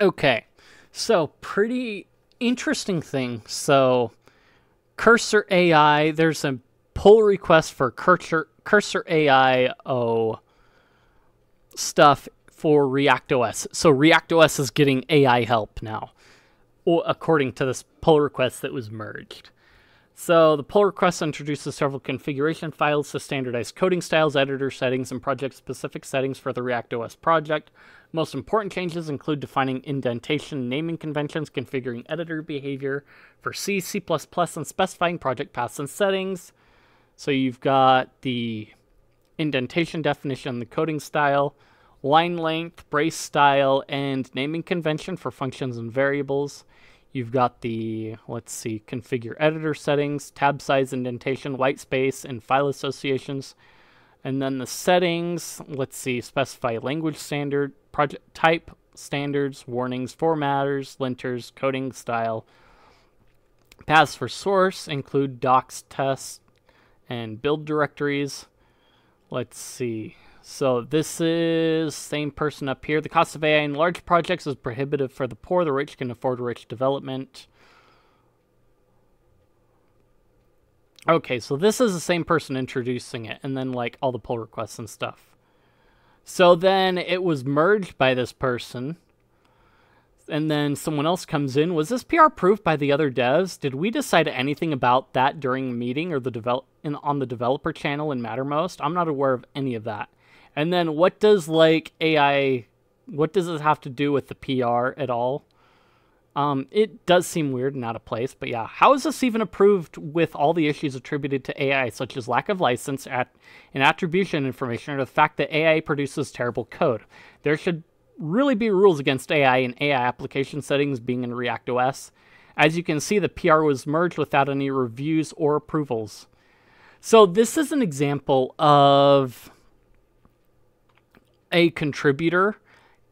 Okay, so pretty interesting thing. So, Cursor AI, there's a pull request for Cursor Cursor AI O oh, stuff for React OS. So React OS is getting AI help now, according to this pull request that was merged. So the pull request introduces several configuration files to standardize coding styles, editor settings, and project-specific settings for the React OS project. Most important changes include defining indentation naming conventions, configuring editor behavior for C, C++, and specifying project paths and settings. So you've got the indentation definition, the coding style, line length, brace style, and naming convention for functions and variables. You've got the, let's see, configure editor settings, tab size indentation, white space, and file associations. And then the settings, let's see, specify language standard, project type, standards, warnings, formatters, linters, coding style. Paths for source include docs, tests, and build directories. Let's see. So this is same person up here. The cost of AI in large projects is prohibitive for the poor. The rich can afford rich development. Okay, so this is the same person introducing it, and then like all the pull requests and stuff. So then it was merged by this person, and then someone else comes in. Was this PR approved by the other devs? Did we decide anything about that during meeting or the develop in, on the developer channel in Mattermost? I'm not aware of any of that. And then what does like AI what does this have to do with the PR at all? Um, it does seem weird and out of place, but yeah, how is this even approved with all the issues attributed to AI, such as lack of license at, and attribution information, or the fact that AI produces terrible code? There should really be rules against AI and AI application settings being in React OS. As you can see, the PR was merged without any reviews or approvals. So this is an example of a contributor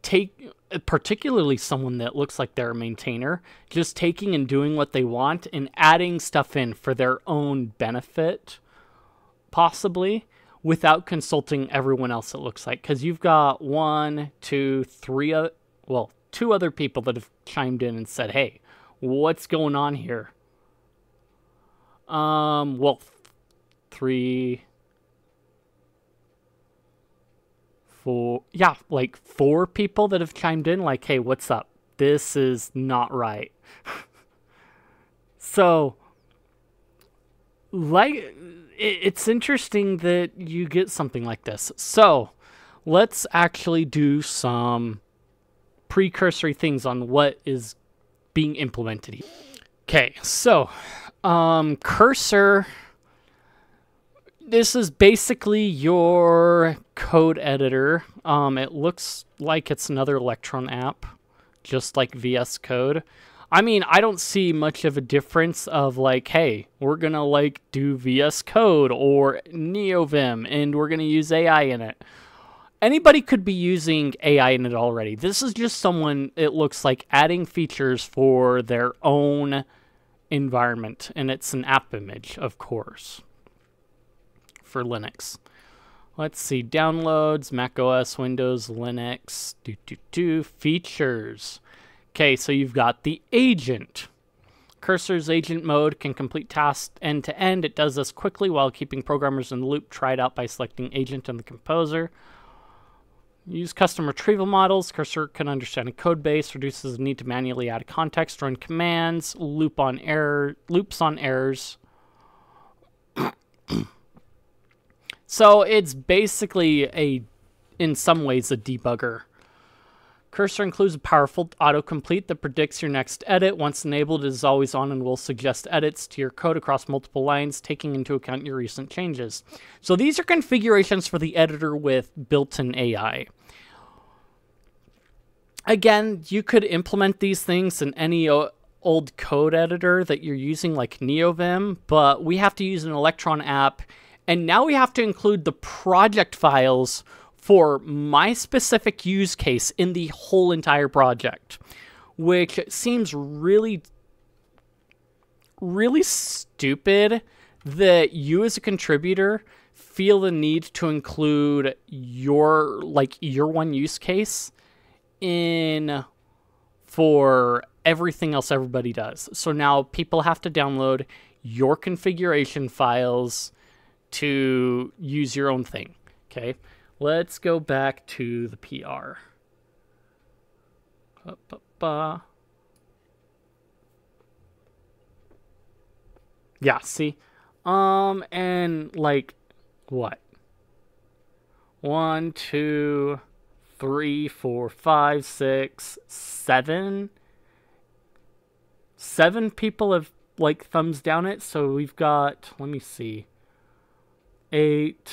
take particularly someone that looks like they're a maintainer just taking and doing what they want and adding stuff in for their own benefit possibly without consulting everyone else it looks like. Because you've got one two three uh, well two other people that have chimed in and said hey what's going on here? Um well three four, yeah, like four people that have chimed in, like, hey, what's up? This is not right. so, like, it's interesting that you get something like this. So, let's actually do some precursory things on what is being implemented. Okay, so um, cursor this is basically your code editor. Um, it looks like it's another Electron app, just like VS Code. I mean, I don't see much of a difference of like, hey, we're gonna like do VS Code or NeoVim and we're gonna use AI in it. Anybody could be using AI in it already. This is just someone, it looks like, adding features for their own environment, and it's an app image, of course for Linux. Let's see, downloads, Mac OS, Windows, Linux, do, do, do, features. Okay, so you've got the agent. Cursor's agent mode can complete tasks end to end. It does this quickly while keeping programmers in the loop. Tried out by selecting agent in the composer. Use custom retrieval models. Cursor can understand a code base, reduces the need to manually add context, run commands, loop on error, loops on errors. So it's basically a, in some ways, a debugger. Cursor includes a powerful autocomplete that predicts your next edit. Once enabled, it is always on and will suggest edits to your code across multiple lines, taking into account your recent changes. So these are configurations for the editor with built-in AI. Again, you could implement these things in any old code editor that you're using like NeoVim, but we have to use an Electron app and now we have to include the project files for my specific use case in the whole entire project, which seems really, really stupid that you as a contributor feel the need to include your like your one use case in for everything else everybody does. So now people have to download your configuration files to use your own thing. Okay, let's go back to the PR. Yeah, see? Um, and like, what? One, two, three, four, five, six, seven. Seven people have like thumbs down it. So we've got, let me see, eight.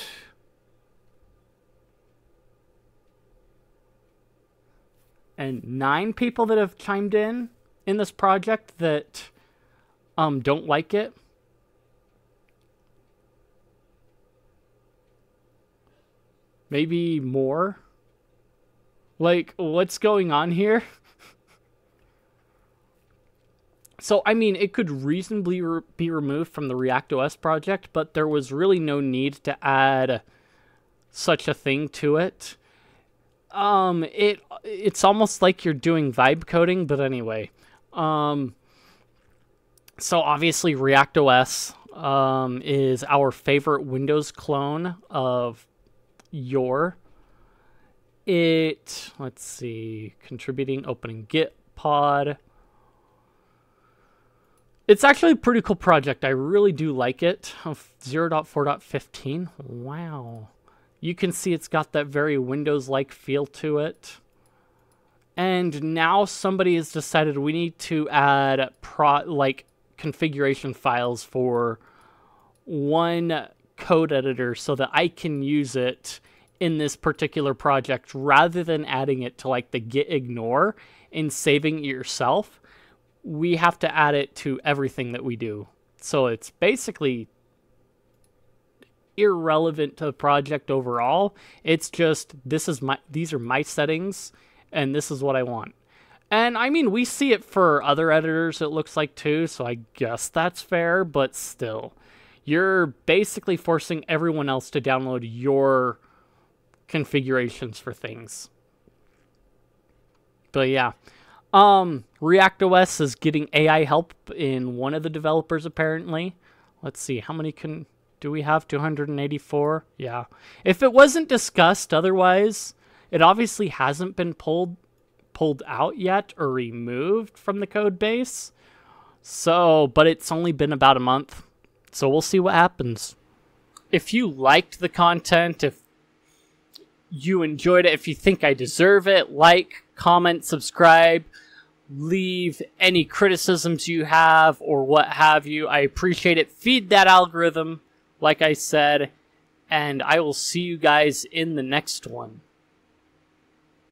And nine people that have chimed in in this project that um don't like it. Maybe more. Like, what's going on here? so, I mean, it could reasonably re be removed from the ReactOS project, but there was really no need to add such a thing to it. Um, it it's almost like you're doing vibe coding, but anyway. Um, so obviously ReactOS um, is our favorite Windows clone of your it let's see contributing opening git pod it's actually a pretty cool project. I really do like it. 0.4.15 wow. You can see it's got that very windows like feel to it. And now somebody has decided we need to add pro like configuration files for one code editor so that I can use it in this particular project rather than adding it to like the git ignore and saving it yourself. We have to add it to everything that we do. So it's basically irrelevant to the project overall. It's just this is my these are my settings and this is what I want. And I mean, we see it for other editors, it looks like too, so I guess that's fair, but still you're basically forcing everyone else to download your configurations for things. But yeah. Um, ReactOS is getting AI help in one of the developers apparently. Let's see, how many can do we have? 284? Yeah. If it wasn't discussed otherwise, it obviously hasn't been pulled pulled out yet or removed from the code base. So, but it's only been about a month. So we'll see what happens. If you liked the content, if you enjoyed it, if you think I deserve it, like, comment, subscribe, leave any criticisms you have or what have you. I appreciate it. Feed that algorithm, like I said, and I will see you guys in the next one.